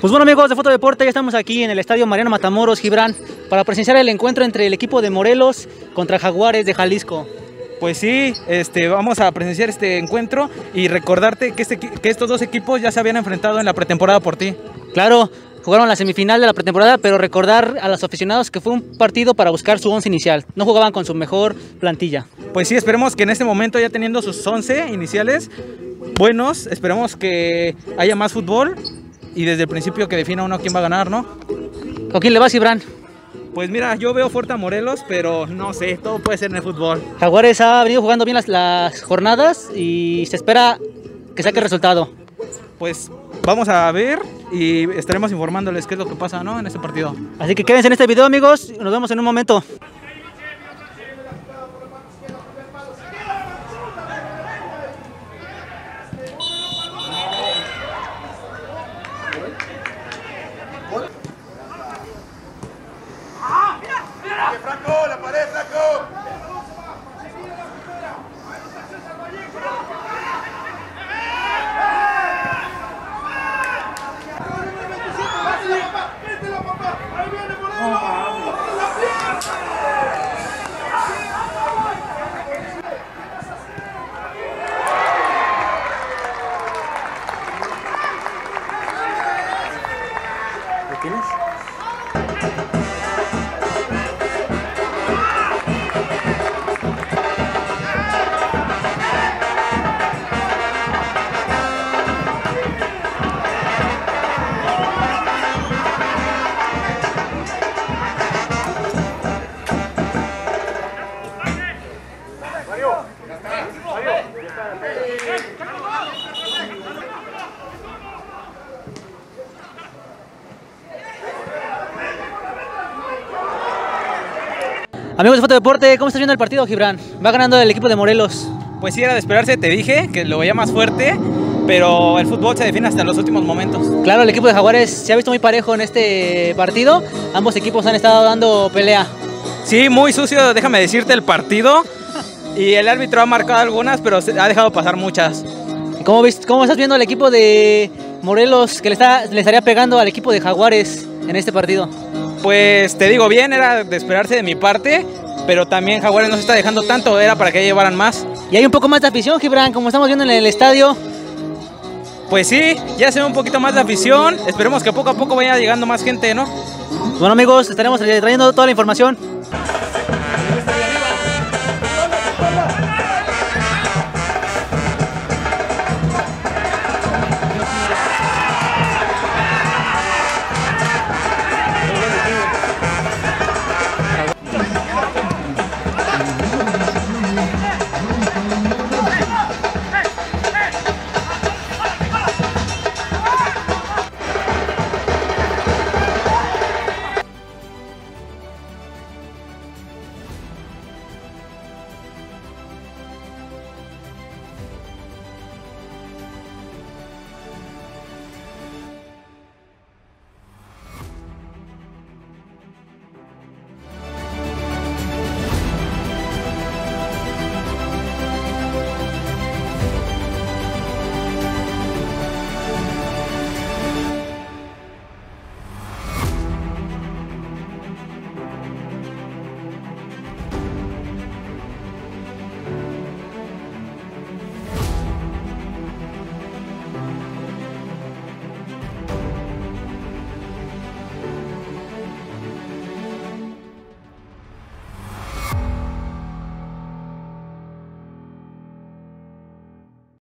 Pues bueno amigos de Foto Deporte, ya estamos aquí en el estadio Mariano Matamoros, Gibran, para presenciar el encuentro entre el equipo de Morelos contra Jaguares de Jalisco. Pues sí, este, vamos a presenciar este encuentro y recordarte que, este, que estos dos equipos ya se habían enfrentado en la pretemporada por ti. Claro, jugaron la semifinal de la pretemporada, pero recordar a los aficionados que fue un partido para buscar su once inicial. No jugaban con su mejor plantilla. Pues sí, esperemos que en este momento ya teniendo sus 11 iniciales buenos, esperemos que haya más fútbol y desde el principio que defina uno quién va a ganar, ¿no? ¿Con quién le vas, Ibran? Pues mira, yo veo fuerte a Morelos, pero no sé, todo puede ser en el fútbol. Jaguares ha venido jugando bien las, las jornadas y se espera que saque resultado. Pues vamos a ver y estaremos informándoles qué es lo que pasa ¿no? en este partido. Así que quédense en este video amigos, nos vemos en un momento. Tienes? Amigos de Foto Deporte, ¿cómo está viendo el partido, Gibran? Va ganando el equipo de Morelos. Pues sí, era de esperarse, te dije que lo veía más fuerte, pero el fútbol se define hasta los últimos momentos. Claro, el equipo de Jaguares se ha visto muy parejo en este partido. Ambos equipos han estado dando pelea. Sí, muy sucio, déjame decirte, el partido. Y el árbitro ha marcado algunas, pero ha dejado pasar muchas. ¿Cómo, estás viendo al equipo de Morelos que le, está, le estaría pegando al equipo de Jaguares en este partido? Pues te digo bien, era de esperarse de mi parte, pero también Jaguares no se está dejando tanto, era para que llevaran más. Y hay un poco más de afición, Gibran, como estamos viendo en el estadio. Pues sí, ya se ve un poquito más de afición, esperemos que poco a poco vaya llegando más gente, ¿no? Bueno amigos, estaremos trayendo toda la información.